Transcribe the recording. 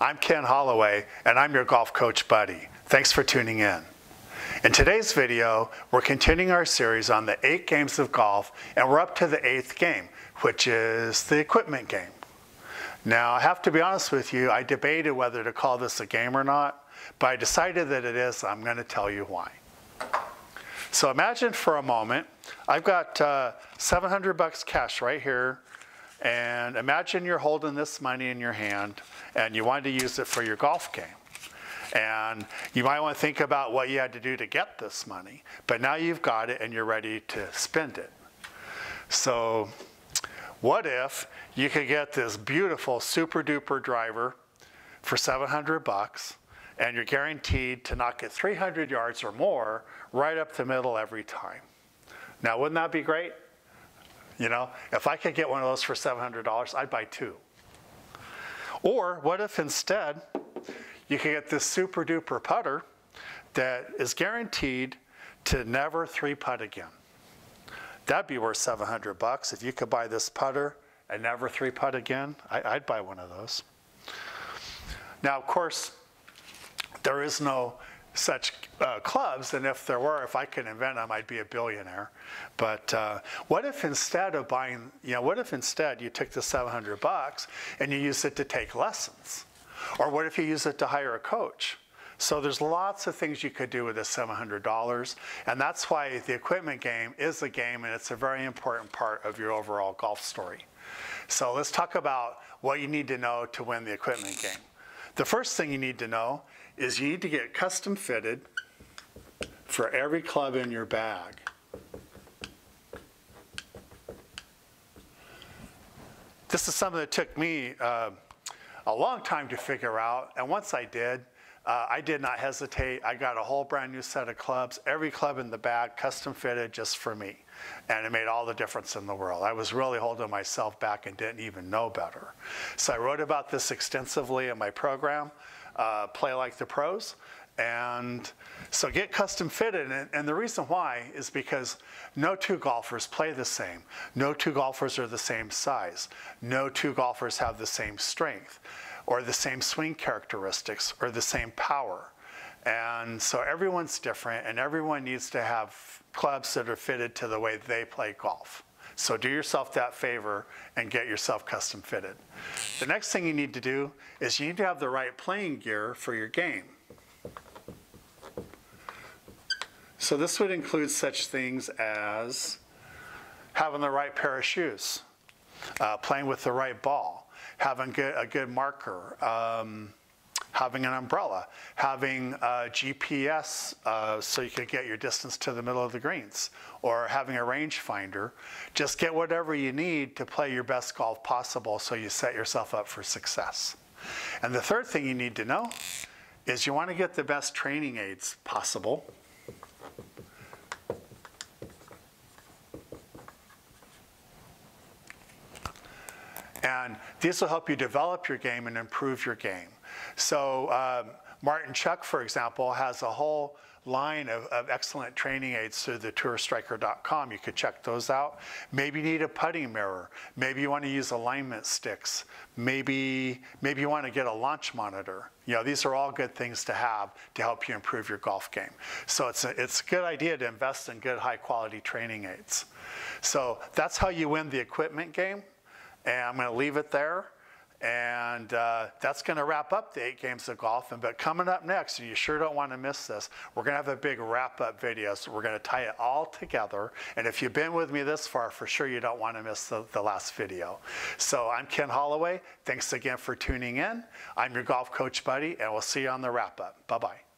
I'm Ken Holloway, and I'm your golf coach buddy. Thanks for tuning in. In today's video, we're continuing our series on the eight games of golf, and we're up to the eighth game, which is the equipment game. Now, I have to be honest with you, I debated whether to call this a game or not, but I decided that it is. I'm going to tell you why. So imagine for a moment, I've got uh, 700 bucks cash right here, and imagine you're holding this money in your hand, and you wanted to use it for your golf game. And you might want to think about what you had to do to get this money, but now you've got it and you're ready to spend it. So what if you could get this beautiful super duper driver for 700 bucks and you're guaranteed to knock it 300 yards or more right up the middle every time. Now, wouldn't that be great? You know, if I could get one of those for $700, I'd buy two. Or what if instead you could get this super duper putter that is guaranteed to never three putt again? That'd be worth 700 bucks. If you could buy this putter and never three putt again, I, would buy one of those. Now, of course, there is no such uh, clubs, and if there were, if I could invent them, I'd be a billionaire. But uh, what if instead of buying, you know, what if instead you took the 700 bucks and you use it to take lessons? Or what if you use it to hire a coach? So there's lots of things you could do with this $700, and that's why the equipment game is a game, and it's a very important part of your overall golf story. So let's talk about what you need to know to win the equipment game. The first thing you need to know is you need to get custom fitted for every club in your bag. This is something that took me uh, a long time to figure out, and once I did, uh, I did not hesitate. I got a whole brand new set of clubs, every club in the bag, custom fitted just for me. And it made all the difference in the world. I was really holding myself back and didn't even know better. So I wrote about this extensively in my program uh, play like the pros. And so get custom fitted. And, and, the reason why is because no two golfers play the same. No two golfers are the same size. No two golfers have the same strength or the same swing characteristics or the same power. And so everyone's different and everyone needs to have clubs that are fitted to the way they play golf. So do yourself that favor and get yourself custom fitted. The next thing you need to do is you need to have the right playing gear for your game. So this would include such things as having the right pair of shoes, uh, playing with the right ball, having good, a good marker, um, having an umbrella, having a GPS uh, so you can get your distance to the middle of the greens, or having a rangefinder. Just get whatever you need to play your best golf possible so you set yourself up for success. And the third thing you need to know is you want to get the best training aids possible. And these will help you develop your game and improve your game. So um, Martin Chuck, for example, has a whole line of, of, excellent training aids through the tourstriker.com. You could check those out. Maybe you need a putting mirror. Maybe you want to use alignment sticks. Maybe, maybe you want to get a launch monitor. You know, these are all good things to have to help you improve your golf game. So it's a, it's a good idea to invest in good high quality training aids. So that's how you win the equipment game. And I'm going to leave it there. And uh, that's going to wrap up the eight games of golf. And, but coming up next, you sure don't want to miss this, we're going to have a big wrap up video. So we're going to tie it all together. And if you've been with me this far, for sure you don't want to miss the, the last video. So I'm Ken Holloway. Thanks again for tuning in. I'm your golf coach buddy, and we'll see you on the wrap up. Bye bye.